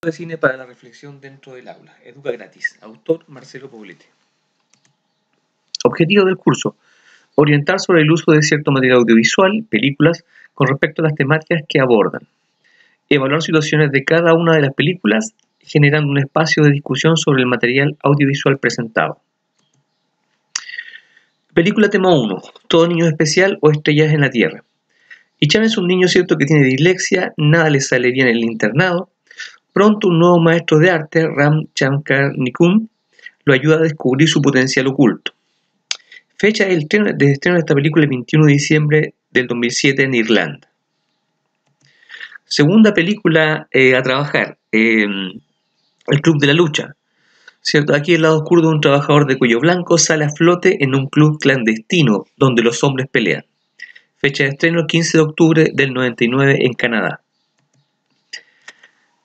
de cine para la reflexión dentro del aula. Educa gratis. Autor Marcelo Poblete. Objetivo del curso. Orientar sobre el uso de cierto material audiovisual, películas, con respecto a las temáticas que abordan. Evaluar situaciones de cada una de las películas, generando un espacio de discusión sobre el material audiovisual presentado. Película tema 1. Todo niño especial o estrellas en la Tierra. Ichan es un niño cierto que tiene dislexia, nada le sale bien en el internado, Pronto un nuevo maestro de arte, Ram Shankar Nikum, lo ayuda a descubrir su potencial oculto. Fecha de estreno de esta película el 21 de diciembre del 2007 en Irlanda. Segunda película eh, a trabajar, em, El Club de la Lucha. ¿Cierto? Aquí el lado oscuro de un trabajador de cuello blanco sale a flote en un club clandestino donde los hombres pelean. Fecha de estreno el 15 de octubre del 99 en Canadá.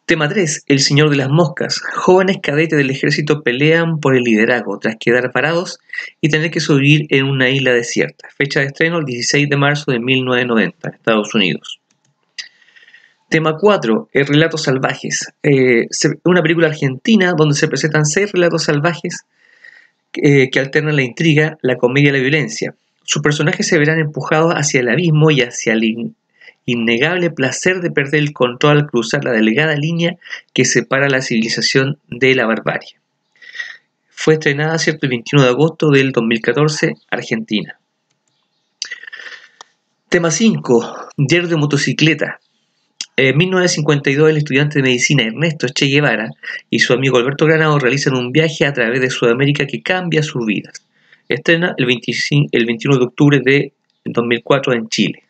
Tema 3. El Señor de las Moscas. Jóvenes cadetes del ejército pelean por el liderazgo tras quedar parados y tener que subir en una isla desierta. Fecha de estreno el 16 de marzo de 1990, Estados Unidos. Tema 4. El Relatos Salvajes. Eh, una película argentina donde se presentan seis relatos salvajes eh, que alternan la intriga, la comedia y la violencia. Sus personajes se verán empujados hacia el abismo y hacia el innegable placer de perder el control al cruzar la delgada línea que separa la civilización de la barbarie. Fue estrenada ¿cierto? el 21 de agosto del 2014, Argentina. Tema 5. Diario de motocicleta. En 1952, el estudiante de medicina Ernesto Che Guevara y su amigo Alberto Granado realizan un viaje a través de Sudamérica que cambia sus vidas. Estrena el, el 21 de octubre de 2004 en Chile.